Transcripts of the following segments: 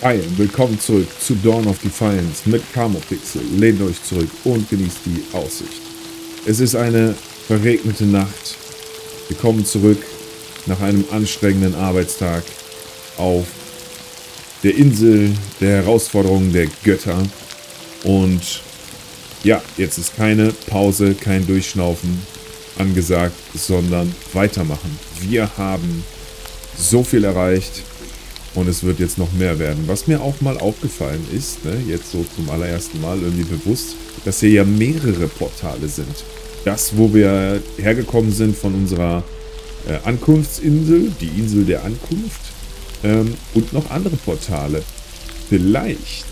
Hi, willkommen zurück zu Dawn of Defiance mit Pixel. Lehnt euch zurück und genießt die Aussicht. Es ist eine verregnete Nacht. Wir kommen zurück nach einem anstrengenden Arbeitstag auf der Insel der Herausforderungen der Götter. Und ja, jetzt ist keine Pause, kein Durchschnaufen angesagt, sondern weitermachen. Wir haben so viel erreicht. Und es wird jetzt noch mehr werden. Was mir auch mal aufgefallen ist, ne, jetzt so zum allerersten Mal irgendwie bewusst, dass hier ja mehrere Portale sind. Das, wo wir hergekommen sind von unserer äh, Ankunftsinsel, die Insel der Ankunft, ähm, und noch andere Portale. Vielleicht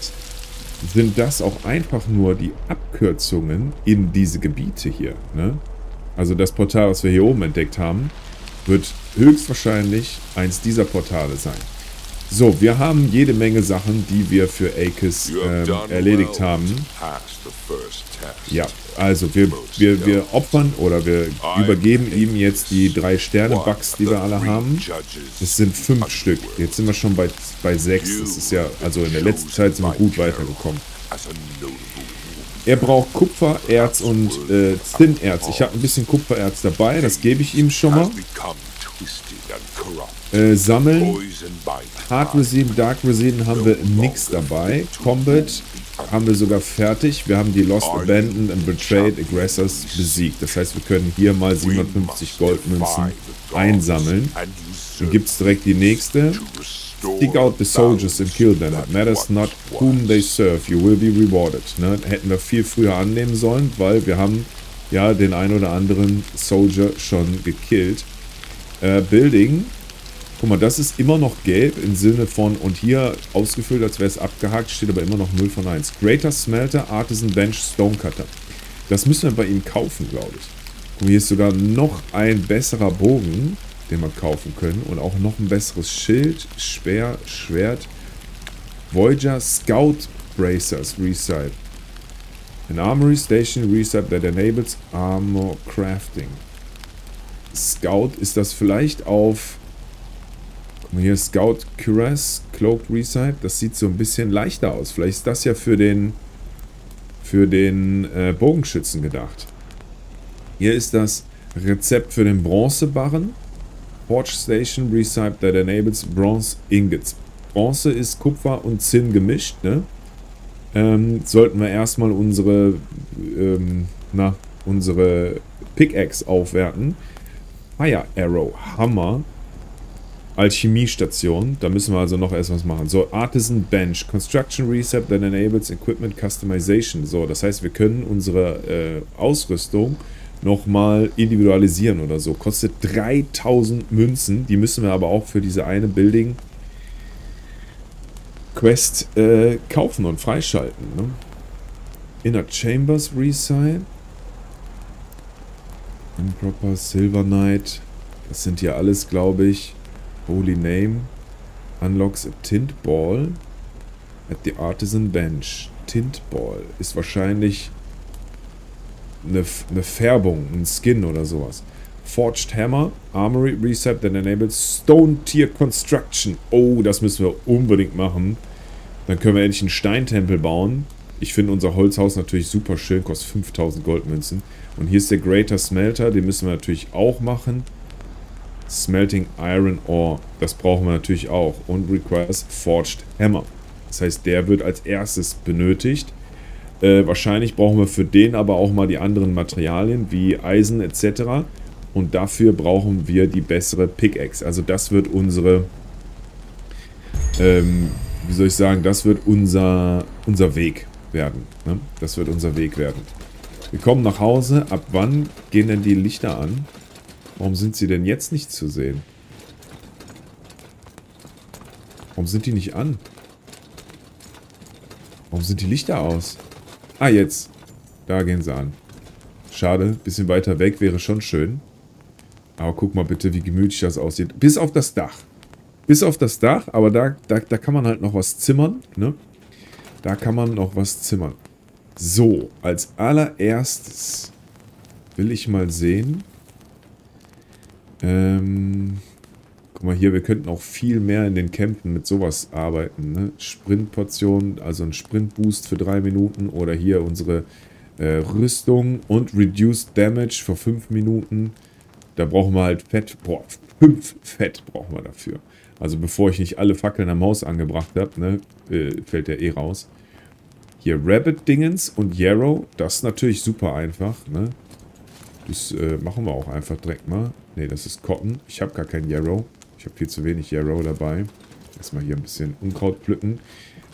sind das auch einfach nur die Abkürzungen in diese Gebiete hier. Ne? Also das Portal, was wir hier oben entdeckt haben, wird höchstwahrscheinlich eins dieser Portale sein. So, wir haben jede Menge Sachen, die wir für Akis ähm, erledigt haben. Ja, also wir, wir, wir opfern oder wir übergeben ihm jetzt die drei Sterne-Bugs, die wir alle haben. Das sind fünf Stück. Jetzt sind wir schon bei, bei sechs. Das ist ja, also in der letzten Zeit sind wir gut weitergekommen. Er braucht Kupfererz und äh, Zinnerz. Ich habe ein bisschen Kupfererz dabei, das gebe ich ihm schon mal. Äh, sammeln. Hard Resin, Dark Resin haben wir nichts dabei. Combat haben wir sogar fertig. Wir haben die Lost, Abandoned and Betrayed Aggressors besiegt. Das heißt, wir können hier mal 750 Goldmünzen einsammeln. Dann gibt es direkt die nächste. Stick out the soldiers and kill them. It matters not whom they serve. You will be rewarded. Ne? Hätten wir viel früher annehmen sollen, weil wir haben ja den ein oder anderen Soldier schon gekillt. Äh, Building. Guck mal, das ist immer noch gelb im Sinne von, und hier ausgefüllt, als wäre es abgehakt, steht aber immer noch 0 von 1. Greater Smelter, Artisan Bench, Stonecutter. Das müssen wir bei ihm kaufen, glaube ich. Und hier ist sogar noch ein besserer Bogen, den wir kaufen können. Und auch noch ein besseres Schild, Speer, Schwert. Voyager Scout Bracers Resight. An armory station reset that enables armor crafting. Scout ist das vielleicht auf... Guck mal hier, Scout Cuirass, Cloaked Resight. Das sieht so ein bisschen leichter aus. Vielleicht ist das ja für den, für den äh, Bogenschützen gedacht. Hier ist das Rezept für den Bronzebarren. Forge Station Recipe that enables Bronze Ingots. Bronze ist Kupfer und Zinn gemischt, ne? Ähm, sollten wir erstmal unsere, ähm, na, unsere Pickaxe aufwerten. Fire Arrow, Hammer, Alchemiestation. Da müssen wir also noch erst was machen. So, Artisan Bench, Construction Reset that enables Equipment Customization. So, das heißt, wir können unsere äh, Ausrüstung nochmal individualisieren oder so. Kostet 3000 Münzen. Die müssen wir aber auch für diese eine Building Quest äh, kaufen und freischalten. Ne? Inner Chambers Reset. Improper Silver Knight. Das sind ja alles, glaube ich. Holy Name. Unlocks a Tint Ball at the Artisan Bench. Tint Ball ist wahrscheinlich eine, eine Färbung, ein Skin oder sowas. Forged Hammer, Armory Reset that enables Stone Tier Construction. Oh, das müssen wir unbedingt machen. Dann können wir endlich einen Steintempel bauen. Ich finde unser Holzhaus natürlich super schön, kostet 5000 Goldmünzen. Und hier ist der Greater Smelter, den müssen wir natürlich auch machen. Smelting Iron Ore, das brauchen wir natürlich auch. Und requires Forged Hammer. Das heißt, der wird als erstes benötigt. Äh, wahrscheinlich brauchen wir für den aber auch mal die anderen Materialien, wie Eisen etc. Und dafür brauchen wir die bessere Pickaxe. Also das wird unsere... Ähm, wie soll ich sagen, das wird unser, unser Weg werden. Ne? Das wird unser Weg werden. Wir kommen nach Hause. Ab wann gehen denn die Lichter an? Warum sind sie denn jetzt nicht zu sehen? Warum sind die nicht an? Warum sind die Lichter aus? Ah, jetzt. Da gehen sie an. Schade, bisschen weiter weg wäre schon schön. Aber guck mal bitte, wie gemütlich das aussieht. Bis auf das Dach. Bis auf das Dach, aber da, da, da kann man halt noch was zimmern. Ne? Da kann man noch was zimmern. So, als allererstes will ich mal sehen. Ähm, Guck mal hier, wir könnten auch viel mehr in den Kämpfen mit sowas arbeiten. Ne? Sprintportion, also ein Sprintboost für drei Minuten oder hier unsere äh, Rüstung und Reduced Damage für fünf Minuten. Da brauchen wir halt Fett. Boah, fünf Fett brauchen wir dafür. Also bevor ich nicht alle Fackeln am Haus angebracht habe, ne, äh, fällt der eh raus. Hier Rabbit-Dingens und Yarrow. Das ist natürlich super einfach. Ne? Das äh, machen wir auch einfach direkt mal. Ne, das ist Cotton. Ich habe gar keinen Yarrow. Ich habe viel zu wenig Yarrow dabei. Erstmal hier ein bisschen Unkraut pflücken.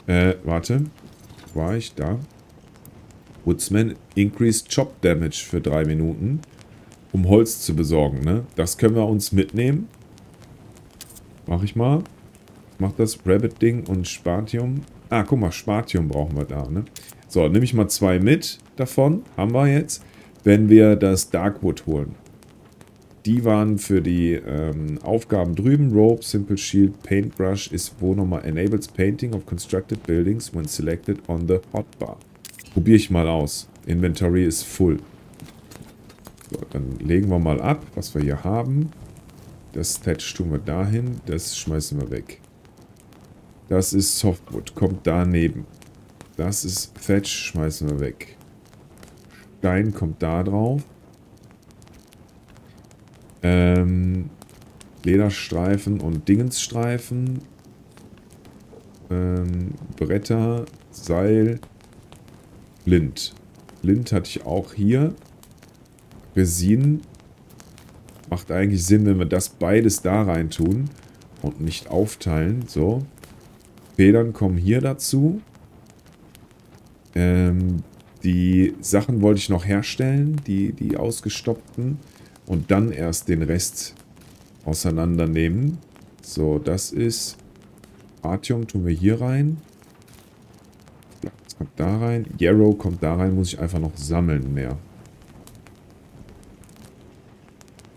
Äh, warte. War ich da? Woodsman Increased Chop Damage für drei Minuten, um Holz zu besorgen. Ne? Das können wir uns mitnehmen. Mach ich mal. Mach das Rabbit-Ding und Spatium. Ah, guck mal, Spatium brauchen wir da. Ne? So, nehme ich mal zwei mit davon. Haben wir jetzt. Wenn wir das Darkwood holen. Die waren für die ähm, Aufgaben drüben. Rope, Simple Shield, Paintbrush ist wo nochmal Enables Painting of Constructed Buildings when selected on the Hotbar. Probiere ich mal aus. Inventory ist full. So, dann legen wir mal ab, was wir hier haben. Das Thatch tun wir dahin. Das schmeißen wir weg. Das ist Softwood. Kommt daneben. Das ist Thatch. Schmeißen wir weg. Stein kommt da drauf. Ähm, Lederstreifen und Dingensstreifen. Ähm, Bretter, Seil, Lint. Lint hatte ich auch hier. Resin Macht eigentlich Sinn, wenn wir das beides da rein tun und nicht aufteilen. So. Federn kommen hier dazu. Ähm, die Sachen wollte ich noch herstellen, die, die ausgestoppten. Und dann erst den Rest auseinandernehmen. So, das ist Artium tun wir hier rein. Das kommt da rein. Yarrow kommt da rein, muss ich einfach noch sammeln mehr.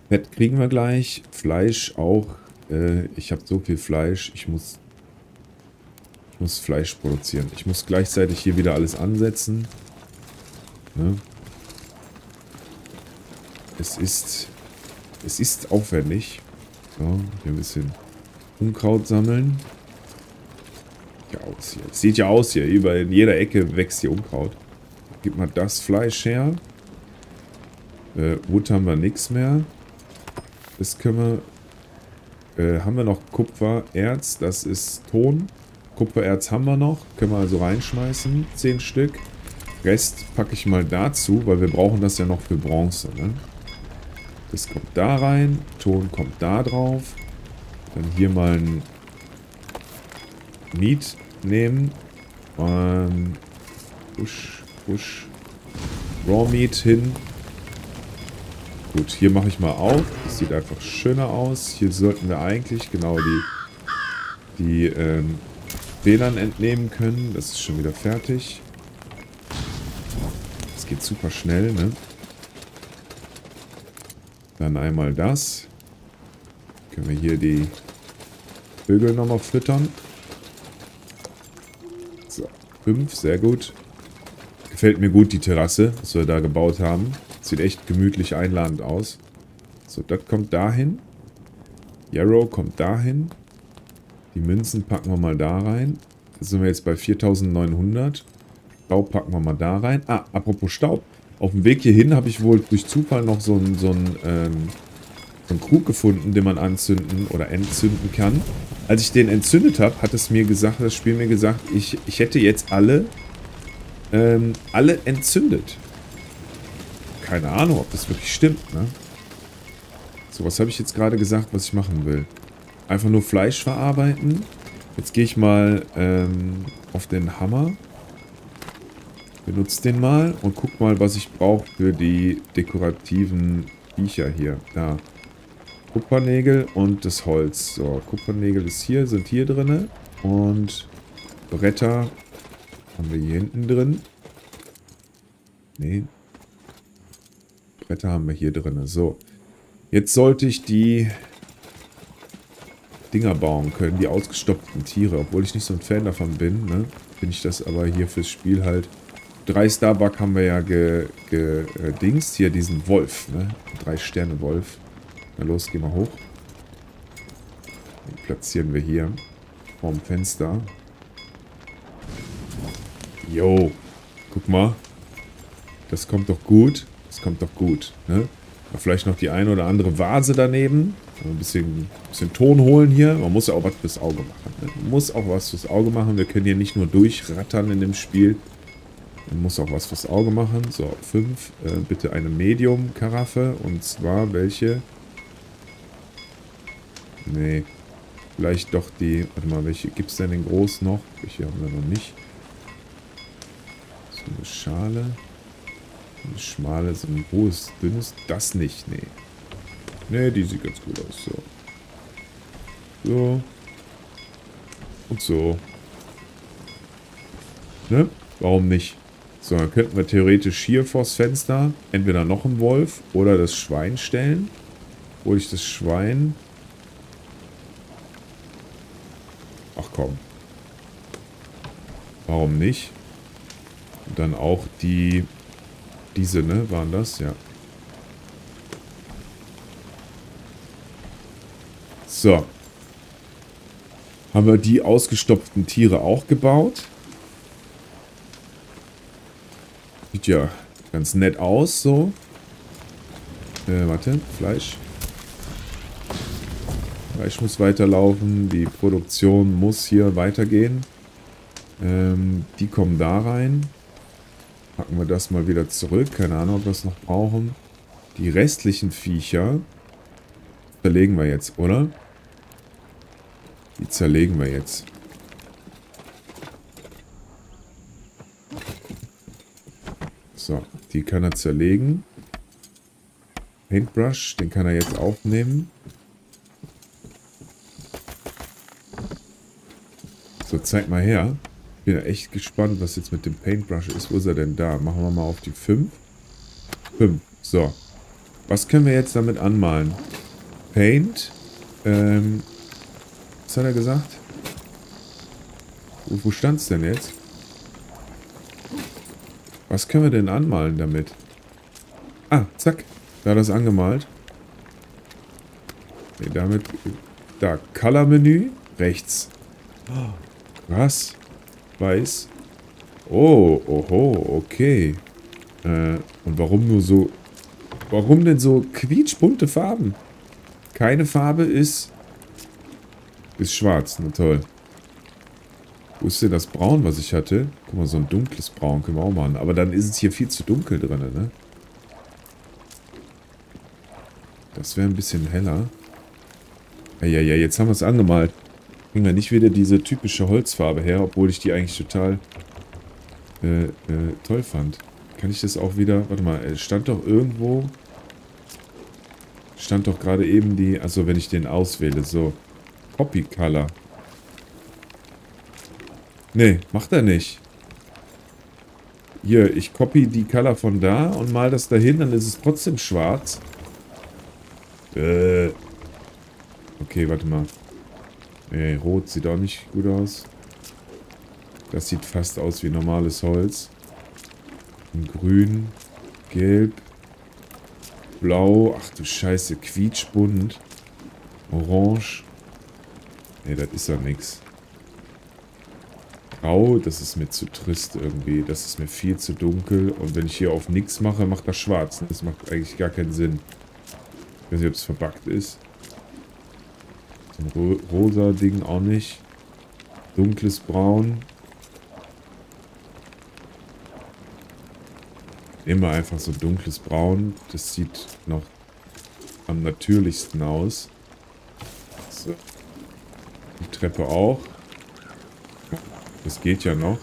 Fett kriegen wir gleich. Fleisch auch. Äh, ich habe so viel Fleisch. Ich muss, ich muss Fleisch produzieren. Ich muss gleichzeitig hier wieder alles ansetzen. Ne? Es ist... Es ist aufwendig. So, hier ein bisschen Unkraut sammeln. Ja, aus hier. sieht ja aus hier. Über in jeder Ecke wächst hier Unkraut. Gib mal das Fleisch her. Äh, Wood haben wir nichts mehr. Das können wir... Äh, haben wir noch Kupfererz, das ist Ton. Kupfererz haben wir noch, können wir also reinschmeißen, 10 Stück. Rest packe ich mal dazu, weil wir brauchen das ja noch für Bronze. Ne? Das kommt da rein, Ton kommt da drauf. Dann hier mal ein Meat nehmen. Ähm, push, push. Raw Meat hin. Gut, hier mache ich mal auf. Das sieht einfach schöner aus. Hier sollten wir eigentlich genau die, die ähm, WLAN entnehmen können. Das ist schon wieder fertig. Das geht super schnell, ne? Dann einmal das. Können wir hier die Vögel nochmal füttern. So, fünf, sehr gut. Gefällt mir gut die Terrasse, was wir da gebaut haben. Sieht echt gemütlich einladend aus. So, das kommt dahin. Yarrow kommt dahin. Die Münzen packen wir mal da rein. Da sind wir jetzt bei 4900. Staub packen wir mal da rein. Ah, apropos Staub. Auf dem Weg hierhin habe ich wohl durch Zufall noch so einen so ähm, so einen Krug gefunden, den man anzünden oder entzünden kann. Als ich den entzündet habe, hat es mir gesagt, das Spiel mir gesagt, ich, ich hätte jetzt alle, ähm, alle entzündet keine Ahnung, ob das wirklich stimmt, ne? So, was habe ich jetzt gerade gesagt, was ich machen will? Einfach nur Fleisch verarbeiten. Jetzt gehe ich mal ähm, auf den Hammer. Benutze den mal und guck mal, was ich brauche für die dekorativen Viecher hier. Da. Kupfernägel und das Holz. So, Kupfernägel ist hier, sind hier drin. Und Bretter haben wir hier hinten drin. Nee, Bretter haben wir hier drin. So. Jetzt sollte ich die Dinger bauen können, die ausgestopften Tiere. Obwohl ich nicht so ein Fan davon bin, ne? Finde ich das aber hier fürs Spiel halt... Drei Starbuck haben wir ja gedingst. Ge, äh, hier diesen Wolf, ne? Drei Sterne Wolf. Na los, geh mal hoch. platzieren wir hier. Vorm Fenster. Jo. Guck mal. Das kommt doch gut. Das kommt doch gut. Ne? Vielleicht noch die eine oder andere Vase daneben. Ein bisschen, bisschen Ton holen hier. Man muss ja auch was fürs Auge machen. Ne? Man muss auch was fürs Auge machen. Wir können hier nicht nur durchrattern in dem Spiel. Man muss auch was fürs Auge machen. So, 5. Äh, bitte eine Medium-Karaffe. Und zwar welche? Nee. Vielleicht doch die... Warte mal, welche gibt es denn in groß noch? Welche haben wir noch nicht? So eine Schale. Ein schmales, ein hohes, dünnes. Das nicht, nee. Nee, die sieht ganz gut aus. So. So. Und so. Ne? Warum nicht? So, dann könnten wir theoretisch hier vors Fenster entweder noch einen Wolf oder das Schwein stellen. Hol ich das Schwein. Ach komm. Warum nicht? Und dann auch die... Diese, ne? Waren das? Ja. So. Haben wir die ausgestopften Tiere auch gebaut? Sieht ja ganz nett aus, so. Äh, warte, Fleisch. Fleisch muss weiterlaufen, die Produktion muss hier weitergehen. Ähm, die kommen da rein. Packen wir das mal wieder zurück. Keine Ahnung, ob wir es noch brauchen. Die restlichen Viecher zerlegen wir jetzt, oder? Die zerlegen wir jetzt. So, die kann er zerlegen. Paintbrush, den kann er jetzt aufnehmen. So, zeig mal her. Bin ja echt gespannt, was jetzt mit dem Paintbrush ist. Wo ist er denn da? Machen wir mal auf die 5. 5. So. Was können wir jetzt damit anmalen? Paint. Ähm, was hat er gesagt? Wo, wo stand es denn jetzt? Was können wir denn anmalen damit? Ah, zack. Da hat er es angemalt. Nee, damit... Da, Color-Menü. Rechts. Was? Weiß. Oh, oho, okay. Äh, und warum nur so... Warum denn so quietschbunte Farben? Keine Farbe ist... Ist schwarz, na toll. Wo ist denn das Braun, was ich hatte? Guck mal, so ein dunkles Braun können wir auch machen. Aber dann ist es hier viel zu dunkel drin, ne? Das wäre ein bisschen heller. Ja, ja, jetzt haben wir es angemalt. Kriegen wir nicht wieder diese typische Holzfarbe her, obwohl ich die eigentlich total äh, äh, toll fand. Kann ich das auch wieder... Warte mal, es stand doch irgendwo... Stand doch gerade eben die... Also wenn ich den auswähle, so... Copy Color. Nee, macht er nicht. Hier, ich copy die Color von da und mal das dahin, dann ist es trotzdem schwarz. Äh. Okay, warte mal. Nee, rot sieht auch nicht gut aus. Das sieht fast aus wie normales Holz. Und grün, gelb, blau, ach du Scheiße, quietschbunt, orange. Nee, das ist ja nichts. Grau, das ist mir zu trist irgendwie. Das ist mir viel zu dunkel. Und wenn ich hier auf nichts mache, macht das schwarz. Das macht eigentlich gar keinen Sinn. Ich weiß nicht, ob es verbuggt ist. So ein ro rosa Ding auch nicht. Dunkles Braun. Immer einfach so dunkles Braun. Das sieht noch am natürlichsten aus. So. Die Treppe auch. Das geht ja noch.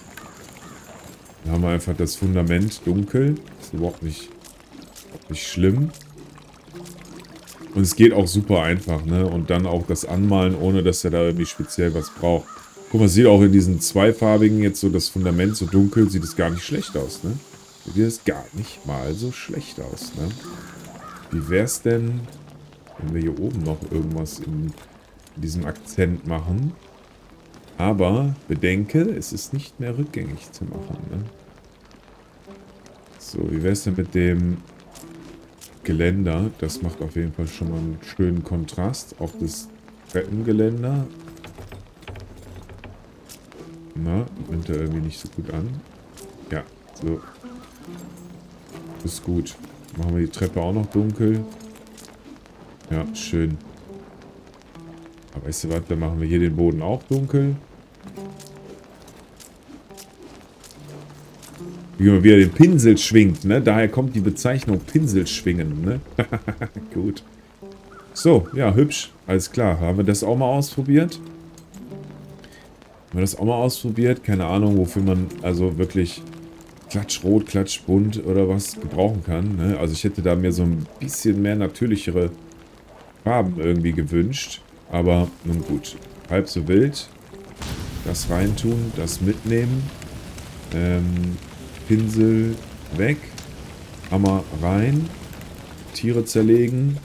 Dann haben wir einfach das Fundament dunkel. Ist überhaupt nicht, überhaupt nicht schlimm. Und es geht auch super einfach, ne? Und dann auch das Anmalen, ohne dass er da irgendwie speziell was braucht. Guck mal, sieht auch in diesen zweifarbigen jetzt so das Fundament so dunkel, sieht es gar nicht schlecht aus, ne? Sieht es gar nicht mal so schlecht aus, ne? Wie wäre es denn, wenn wir hier oben noch irgendwas in diesem Akzent machen? Aber bedenke, es ist nicht mehr rückgängig zu machen. Ne? So, wie wäre es denn mit dem Geländer? Das macht auf jeden Fall schon mal einen schönen Kontrast. Auch das Treppengeländer. Na, nimmt er irgendwie nicht so gut an. Ja, so. Ist gut. Machen wir die Treppe auch noch dunkel. Ja, schön. Aber weißt du was, dann machen wir hier den Boden auch dunkel. Wie man wieder den Pinsel schwingt, ne? Daher kommt die Bezeichnung Pinsel schwingen, ne? Gut. So, ja, hübsch. Alles klar. Haben wir das auch mal ausprobiert? Haben wir das auch mal ausprobiert? Keine Ahnung, wofür man also wirklich klatschrot, klatschbunt oder was gebrauchen kann. Ne? Also ich hätte da mir so ein bisschen mehr natürlichere Farben irgendwie gewünscht. Aber nun gut. Halb so wild. Das reintun, das mitnehmen. Ähm, Pinsel weg. Hammer rein. Tiere zerlegen.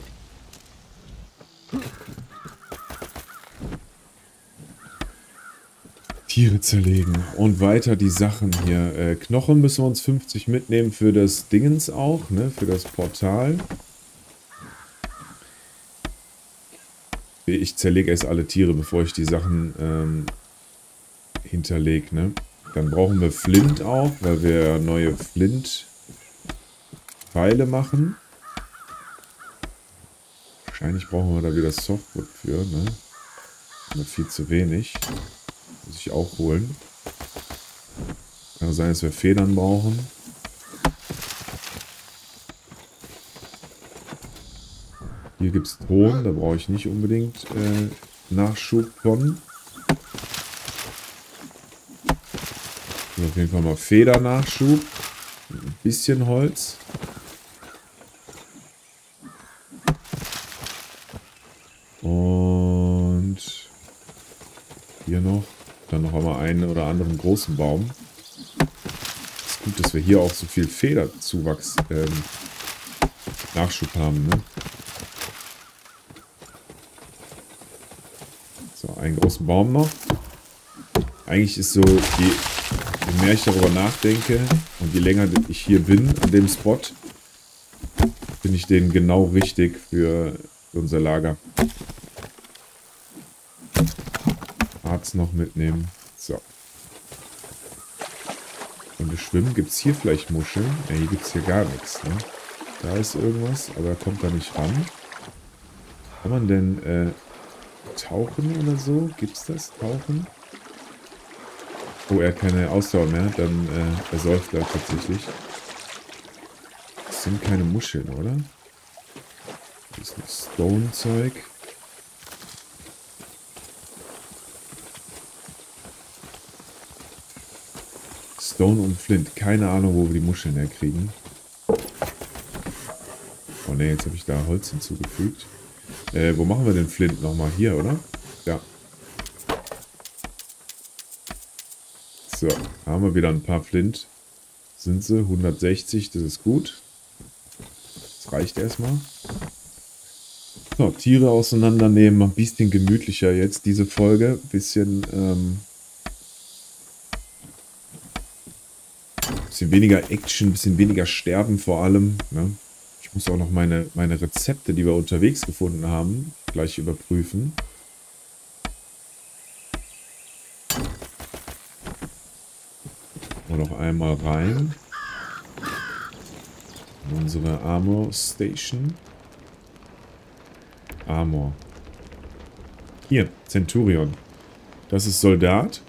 Tiere zerlegen. Und weiter die Sachen hier. Äh, Knochen müssen wir uns 50 mitnehmen für das Dingens auch, ne? Für das Portal. Ich zerlege erst alle Tiere, bevor ich die Sachen ähm, hinterlege, ne? Dann brauchen wir Flint auch, weil wir neue Flint-Pfeile machen. Wahrscheinlich brauchen wir da wieder Softwood für, ne? Aber viel zu wenig. Muss ich auch holen. Kann sein, dass wir Federn brauchen. Hier gibt es Ton, da brauche ich nicht unbedingt äh, Nachschub von. Auf jeden Fall mal Federnachschub. Ein bisschen Holz. Und hier noch. Dann noch einmal einen oder anderen großen Baum. Ist gut, dass wir hier auch so viel Federzuwachs ähm, Nachschub haben. Ne? So, einen großen Baum noch. Eigentlich ist so, je, je mehr ich darüber nachdenke und je länger ich hier bin an dem Spot, finde ich den genau richtig für unser Lager. Harz noch mitnehmen. So. Und wir schwimmen. Gibt es hier vielleicht Muscheln? Ja, hier gibt es hier gar nichts. Ne? Da ist irgendwas, aber er kommt da nicht ran. Kann man denn äh, tauchen oder so? Gibt es das? Tauchen? Oh, er hat keine Ausdauer mehr. Dann äh, ersäuft er tatsächlich. Das sind keine Muscheln, oder? Das ist ein Stone-Zeug. Stone und Flint. Keine Ahnung, wo wir die Muscheln herkriegen. Oh ne, jetzt habe ich da Holz hinzugefügt. Äh, wo machen wir den Flint nochmal? Hier, oder? Ja. So, haben wir wieder ein paar Flint. Sind sie? 160, das ist gut. Das reicht erstmal. So, Tiere auseinandernehmen. Ein bisschen gemütlicher jetzt, diese Folge. Bisschen, ähm, bisschen weniger Action, bisschen weniger Sterben vor allem. Ne? Ich muss auch noch meine, meine Rezepte, die wir unterwegs gefunden haben, gleich überprüfen. Noch einmal rein. In unsere Armor Station. Armor. Hier, Centurion. Das ist Soldat.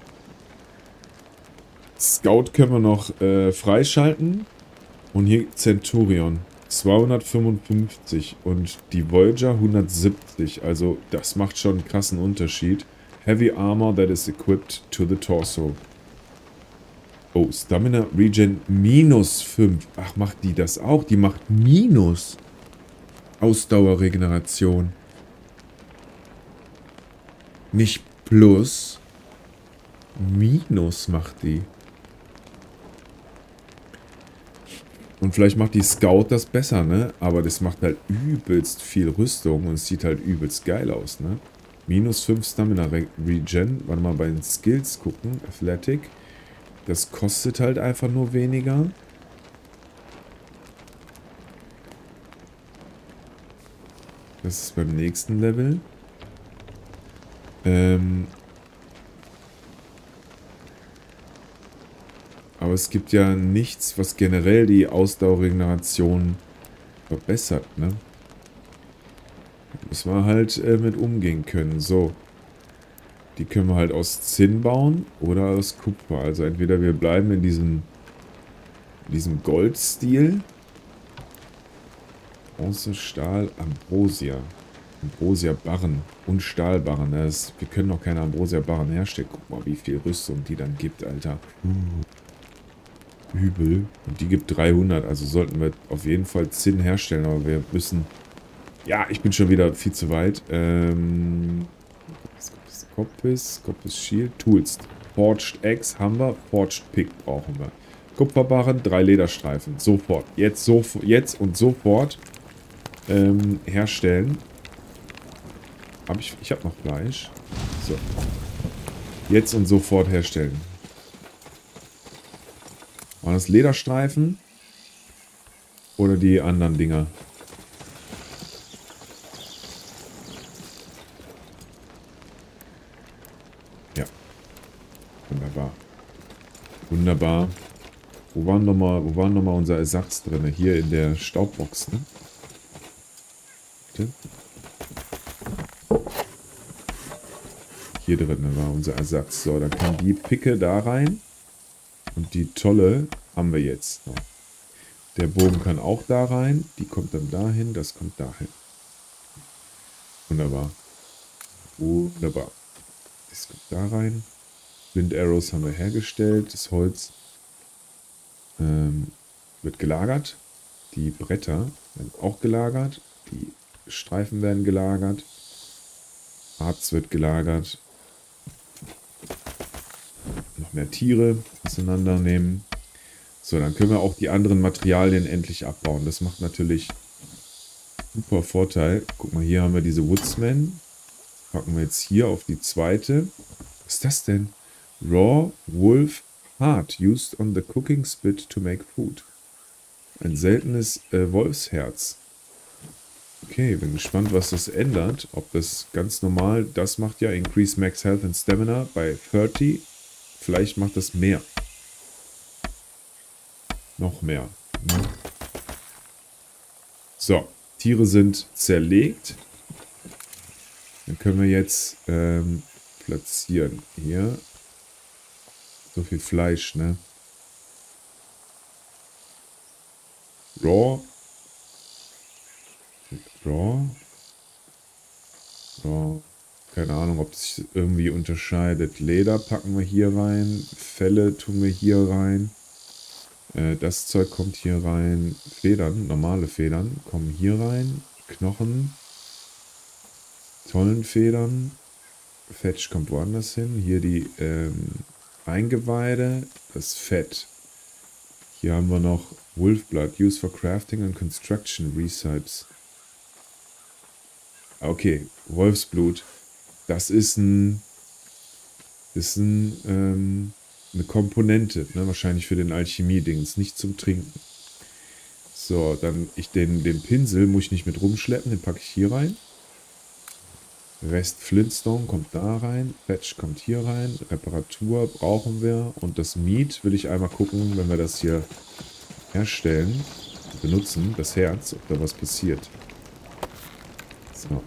Scout können wir noch äh, freischalten. Und hier Centurion 255 und die Voyager 170. Also das macht schon einen krassen Unterschied. Heavy Armor that is equipped to the torso. Oh, Stamina Regen minus 5. Ach, macht die das auch? Die macht minus Ausdauerregeneration. Nicht plus. Minus macht die. Und vielleicht macht die Scout das besser, ne? Aber das macht halt übelst viel Rüstung und sieht halt übelst geil aus, ne? Minus 5 Stamina Regen. Warte mal, bei den Skills gucken. Athletic. Das kostet halt einfach nur weniger. Das ist beim nächsten Level. Ähm, aber es gibt ja nichts, was generell die Ausdauerregeneration verbessert, ne? Müssen wir halt äh, mit umgehen können. So. Die können wir halt aus Zinn bauen oder aus Kupfer. Also entweder wir bleiben in diesem, in diesem Goldstil. Bronze, Stahl, Ambrosia. Ambrosia-Barren und Stahlbarren. Das, wir können noch keine Ambrosia-Barren herstellen. Guck mal, wie viel Rüstung die dann gibt, Alter. Uh, übel. Und die gibt 300. Also sollten wir auf jeden Fall Zinn herstellen. Aber wir müssen... Ja, ich bin schon wieder viel zu weit. Ähm... Compass, Compass Shield, Tools. Forged Eggs haben wir, Forged Pick brauchen wir. Kupferbarren, drei Lederstreifen. Sofort. Jetzt, so, jetzt und sofort ähm, herstellen. Hab ich ich habe noch Fleisch. So. Jetzt und sofort herstellen. Waren das Lederstreifen? Oder die anderen Dinger? Ja. Wunderbar. Wunderbar. Wo waren nochmal, wo waren nochmal unser Ersatz drin? Hier in der Staubbox, ne? Bitte? Hier drin war unser Ersatz. So, dann kann die Picke da rein. Und die Tolle haben wir jetzt noch. Der Bogen kann auch da rein. Die kommt dann dahin. Das kommt dahin. Wunderbar. Wunderbar. Das kommt da rein. Wind Arrows haben wir hergestellt. Das Holz ähm, wird gelagert. Die Bretter werden auch gelagert. Die Streifen werden gelagert. Harz wird gelagert noch mehr Tiere auseinandernehmen. So, dann können wir auch die anderen Materialien endlich abbauen. Das macht natürlich super Vorteil. Guck mal, hier haben wir diese Woodsman. Packen wir jetzt hier auf die zweite. Was ist das denn? Raw Wolf Heart used on the cooking spit to make food. Ein seltenes äh, Wolfsherz. Okay, bin gespannt, was das ändert. Ob das ganz normal, das macht ja Increase Max Health and Stamina bei 30 Vielleicht macht es mehr. Noch mehr. Ne? So, Tiere sind zerlegt. Dann können wir jetzt ähm, platzieren. Hier. So viel Fleisch, ne? Raw. Raw. Raw. Keine Ahnung, ob es sich irgendwie unterscheidet. Leder packen wir hier rein. Felle tun wir hier rein. Äh, das Zeug kommt hier rein. Federn, normale Federn, kommen hier rein. Knochen. Tollen Federn. Fetch kommt woanders hin. Hier die ähm, Eingeweide. Das Fett. Hier haben wir noch Wolfblood. Used for crafting and construction. Recipes. Okay, Wolfsblut. Das ist ein, ist ein, ähm, eine Komponente, ne? wahrscheinlich für den Alchemie-Dings, nicht zum Trinken. So, dann ich den, den Pinsel muss ich nicht mit rumschleppen, den packe ich hier rein. Rest Flintstone kommt da rein, Patch kommt hier rein, Reparatur brauchen wir und das Meat will ich einmal gucken, wenn wir das hier herstellen, benutzen, das Herz, ob da was passiert. So.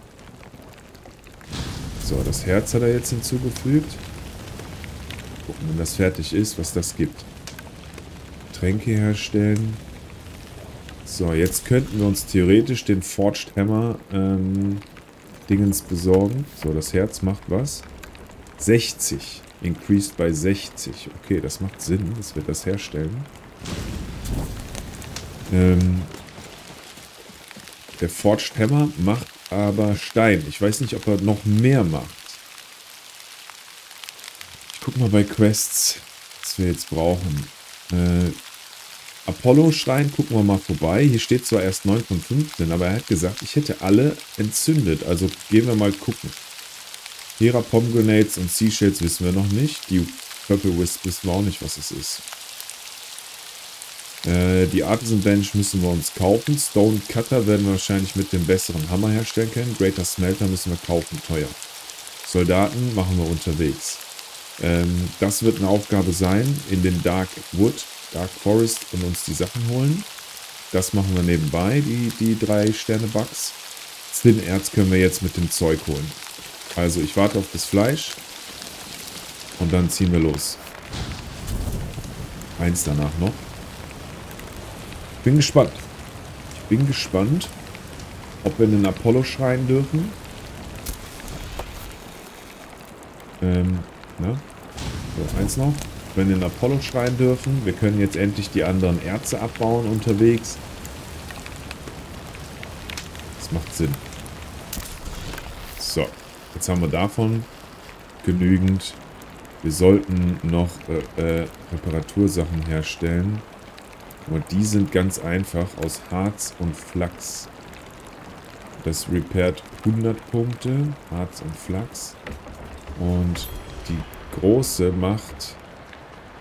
So, das Herz hat er jetzt hinzugefügt. Gucken, wenn das fertig ist, was das gibt. Tränke herstellen. So, jetzt könnten wir uns theoretisch den Forged Hammer ähm, Dingens besorgen. So, das Herz macht was? 60. Increased bei 60. Okay, das macht Sinn, dass wir das herstellen. Ähm, der Forged Hammer macht aber Stein. Ich weiß nicht, ob er noch mehr macht. Ich guck mal bei Quests, was wir jetzt brauchen. Äh, Apollo-Stein, gucken wir mal vorbei. Hier steht zwar erst 9 von 15, aber er hat gesagt, ich hätte alle entzündet. Also gehen wir mal gucken. Hera Pomegranades und Seashells wissen wir noch nicht. Die Purple Wisp wissen wir auch nicht, was es ist. Äh, die Artisan Bench müssen wir uns kaufen. Stone Cutter werden wir wahrscheinlich mit dem besseren Hammer herstellen können. Greater Smelter müssen wir kaufen, teuer. Soldaten machen wir unterwegs. Ähm, das wird eine Aufgabe sein, in den Dark Wood, Dark Forest und uns die Sachen holen. Das machen wir nebenbei, die, die drei Sterne Bugs. Zwinnerz können wir jetzt mit dem Zeug holen. Also ich warte auf das Fleisch und dann ziehen wir los. Eins danach noch. Bin gespannt. Ich bin gespannt, ob wir den Apollo schreien dürfen. Ähm, ne? So, eins noch. Wenn in Apollo schreien dürfen. Wir können jetzt endlich die anderen Erze abbauen unterwegs. Das macht Sinn. So, jetzt haben wir davon genügend. Wir sollten noch äh, äh, Reparatursachen herstellen. Und die sind ganz einfach aus Harz und Flachs. Das repairt 100 Punkte, Harz und Flachs. Und die große macht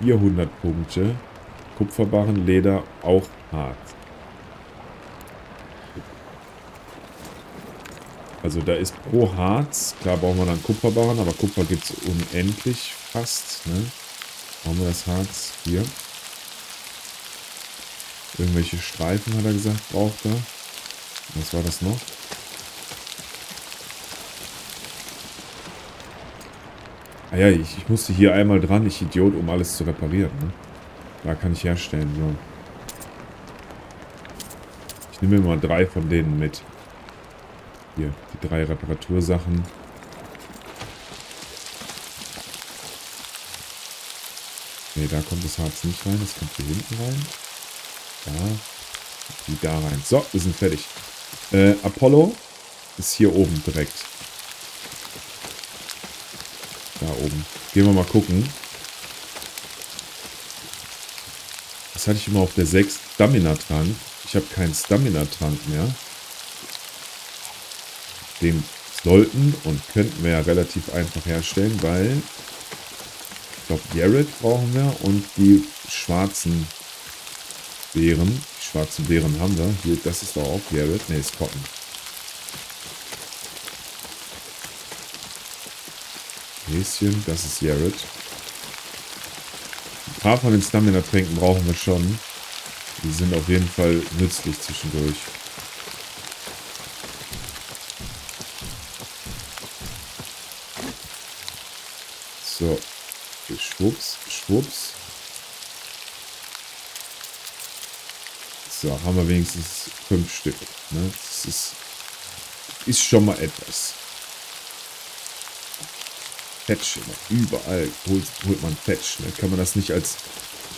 400 Punkte. Kupferbarren, Leder, auch Harz. Also da ist pro Harz, klar brauchen wir dann Kupferbarren, aber Kupfer gibt es unendlich fast. Ne? Brauchen wir das Harz hier. Irgendwelche Streifen, hat er gesagt, braucht er. Was war das noch? Ah ja, ich, ich, musste hier einmal dran, ich Idiot, um alles zu reparieren. Ne? Da kann ich herstellen, so. Ich nehme mal drei von denen mit. Hier, die drei Reparatursachen. Ne, da kommt das Harz nicht rein, das kommt hier hinten rein. Da, die da rein. So, wir sind fertig. Äh, Apollo ist hier oben direkt. Da oben. Gehen wir mal gucken. Das hatte ich immer auf der 6. Stamina-Trank. Ich habe keinen Stamina-Trank mehr. Den sollten und könnten wir ja relativ einfach herstellen, weil ich glaube, Jared brauchen wir und die schwarzen Beeren. Die schwarzen Beeren haben wir. Hier, das ist doch auch Jared. Ne, ist Cotton. Häschen, das ist Jared. Ein paar von den Stamina-Tränken brauchen wir schon. Die sind auf jeden Fall nützlich zwischendurch. So. Schwupps, schwupps. So, haben wir wenigstens fünf Stück. Ne? Das ist, ist schon mal etwas. Fetch, überall holt, holt man Fetch. Ne? Kann man das nicht als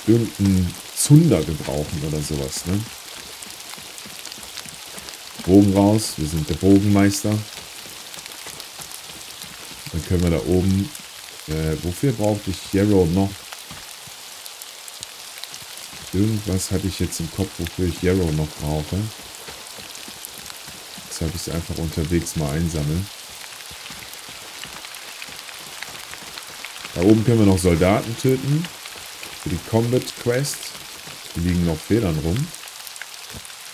irgendein Zunder gebrauchen oder sowas. Ne? Bogen raus, wir sind der Bogenmeister. Dann können wir da oben... Äh, wofür brauchte ich Yarrow noch? Irgendwas hatte ich jetzt im Kopf, wofür ich Yarrow noch brauche. Jetzt ich es einfach unterwegs mal einsammeln. Da oben können wir noch Soldaten töten. Für die Combat Quest. Die liegen noch Federn rum.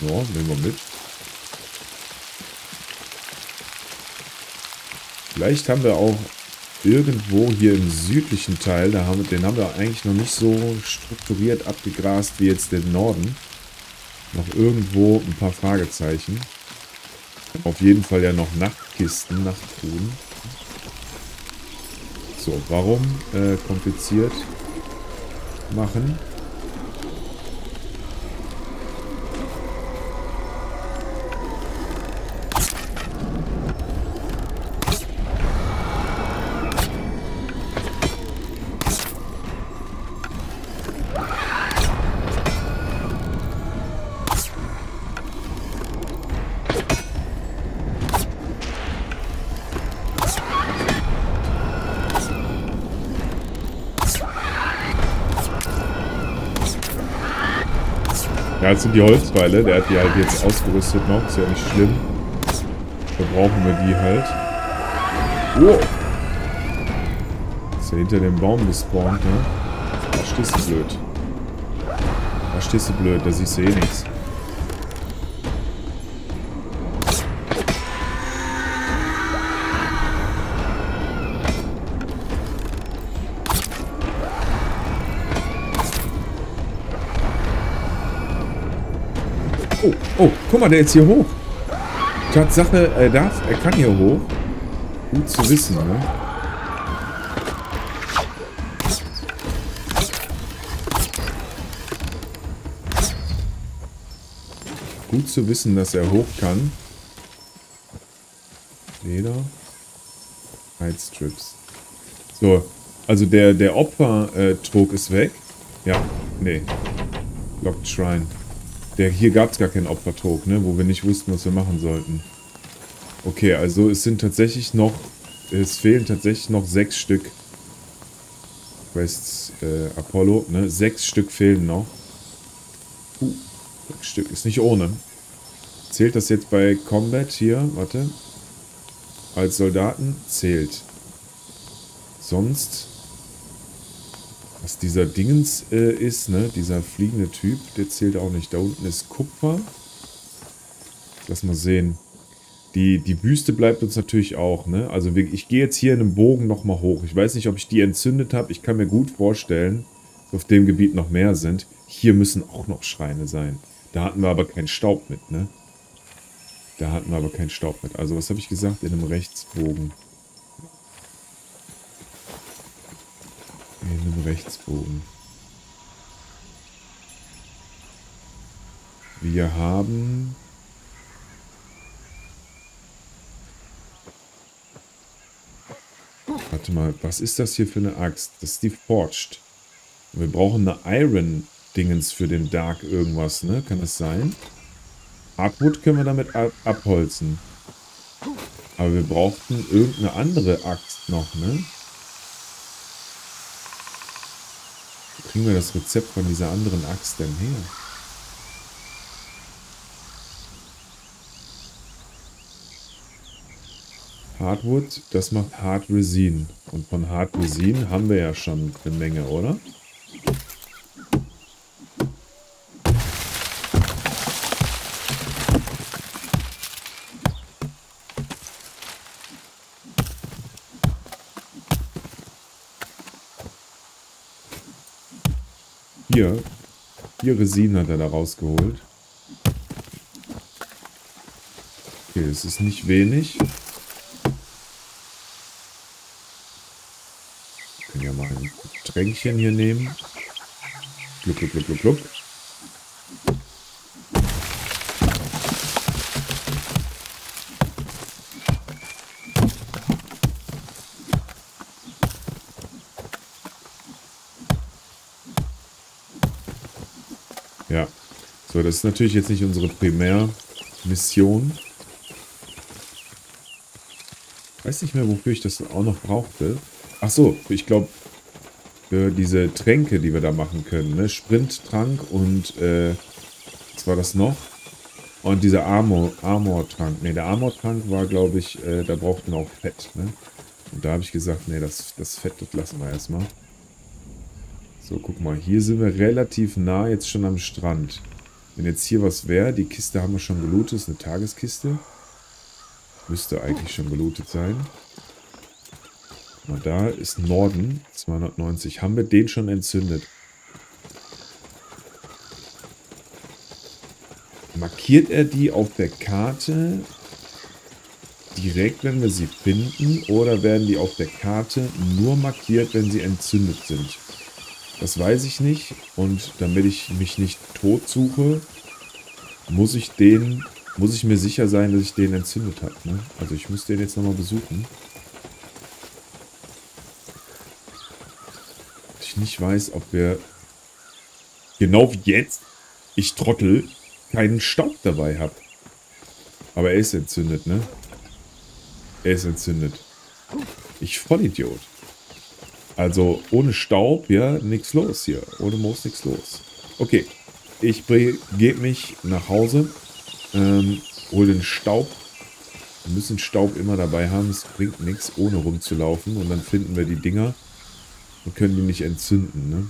Ja, nehmen wir mit. Vielleicht haben wir auch irgendwo hier im südlichen Teil, da haben, den haben wir eigentlich noch nicht so strukturiert abgegrast wie jetzt den Norden. Noch irgendwo ein paar Fragezeichen. Auf jeden Fall ja noch Nachtkisten, Nachttruhen. So, warum äh, kompliziert machen? Ja, das sind die Holzpfeile. Der hat die halt jetzt ausgerüstet noch. Ist ja nicht schlimm. Da brauchen wir die halt. Oh! Ist ja hinter dem Baum gespawnt, ne? Da stehst du blöd. Da stehst du blöd, da siehst du eh nichts. Guck mal, der ist hier hoch. Tatsache, er darf, er kann hier hoch. Gut zu wissen, ne? Gut zu wissen, dass er hoch kann. Leder. Heizstrips. So, also der, der Opfertrog ist weg. Ja, nee. Locked Shrine. Der, hier gab es gar keinen Opfertrog, ne? Wo wir nicht wussten, was wir machen sollten. Okay, also es sind tatsächlich noch... Es fehlen tatsächlich noch sechs Stück. Quests äh, Apollo, ne? Sechs Stück fehlen noch. Uh, sechs Stück ist nicht ohne. Zählt das jetzt bei Combat hier? Warte. Als Soldaten zählt. Sonst was dieser Dingens äh, ist, ne? Dieser fliegende Typ, der zählt auch nicht. Da unten ist Kupfer. Lass mal sehen. Die, die Wüste bleibt uns natürlich auch, ne? Also ich gehe jetzt hier in einem Bogen nochmal hoch. Ich weiß nicht, ob ich die entzündet habe. Ich kann mir gut vorstellen, dass auf dem Gebiet noch mehr sind. Hier müssen auch noch Schreine sein. Da hatten wir aber keinen Staub mit, ne? Da hatten wir aber keinen Staub mit. Also was habe ich gesagt? In einem Rechtsbogen. In einem Rechtsbogen. Wir haben... Warte mal, was ist das hier für eine Axt? Das ist die Forged. Wir brauchen eine Iron-Dingens für den Dark irgendwas, ne? Kann das sein? Hardwood können wir damit ab abholzen. Aber wir brauchten irgendeine andere Axt noch, ne? Kriegen wir das Rezept von dieser anderen Axt denn her? Hardwood, das macht Hard Resin. Und von Hard Resin haben wir ja schon eine Menge, oder? Vier. Vier Resin hat er da rausgeholt. Okay, das ist nicht wenig. Wir können ja mal ein Tränkchen hier nehmen. Gluck, gluck, gluck, gluck, gluck. Das ist natürlich jetzt nicht unsere Primärmission. Weiß nicht mehr, wofür ich das auch noch brauchte. Ach so, ich glaube, für diese Tränke, die wir da machen können. Ne? Sprinttrank und, äh, was war das noch? Und dieser Armor, Armor-Trank. Ne, der Armor-Trank war, glaube ich, äh, da brauchten wir auch Fett. Ne? Und da habe ich gesagt, ne, das, das Fett, das lassen wir erstmal. So, guck mal, hier sind wir relativ nah jetzt schon am Strand. Wenn jetzt hier was wäre, die Kiste haben wir schon gelootet, ist eine Tageskiste. Müsste eigentlich schon gelootet sein. Mal da ist Norden, 290. Haben wir den schon entzündet? Markiert er die auf der Karte direkt, wenn wir sie finden? Oder werden die auf der Karte nur markiert, wenn sie entzündet sind? Das weiß ich nicht. Und damit ich mich nicht tot suche, muss ich den, muss ich mir sicher sein, dass ich den entzündet habe. Ne? Also ich muss den jetzt nochmal besuchen. Ich nicht weiß, ob wir genau wie jetzt, ich Trottel, keinen Staub dabei habe. Aber er ist entzündet, ne? Er ist entzündet. Ich Vollidiot. Also ohne Staub, ja, nichts los hier. Ohne Moos nichts los. Okay, ich begebe mich nach Hause, ähm, hole den Staub. Wir müssen Staub immer dabei haben, es bringt nichts, ohne rumzulaufen. Und dann finden wir die Dinger und können die nicht entzünden. Ne?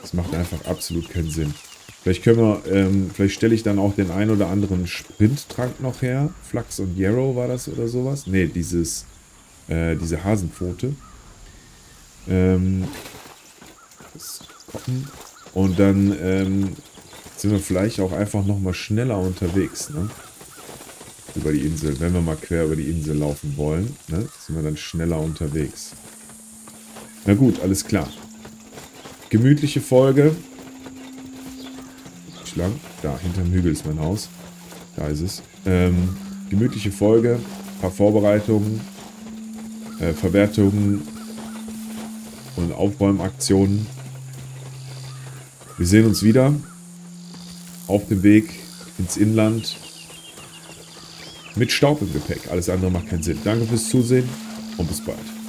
Das macht einfach absolut keinen Sinn. Vielleicht können wir, ähm, vielleicht stelle ich dann auch den ein oder anderen Sprinttrank noch her. Flux und Yarrow war das oder sowas. Ne, dieses, äh, diese Hasenpfote. Ähm, und dann ähm, sind wir vielleicht auch einfach nochmal schneller unterwegs, ne? Über die Insel. Wenn wir mal quer über die Insel laufen wollen, ne? Sind wir dann schneller unterwegs. Na gut, alles klar. Gemütliche Folge. Schlang. Da, hinterm Hügel ist mein Haus. Da ist es. Ähm, gemütliche Folge. Ein paar Vorbereitungen. Äh, Verwertungen. Und Aufräumaktionen. Wir sehen uns wieder auf dem Weg ins Inland mit Staub im Gepäck. Alles andere macht keinen Sinn. Danke fürs Zusehen und bis bald.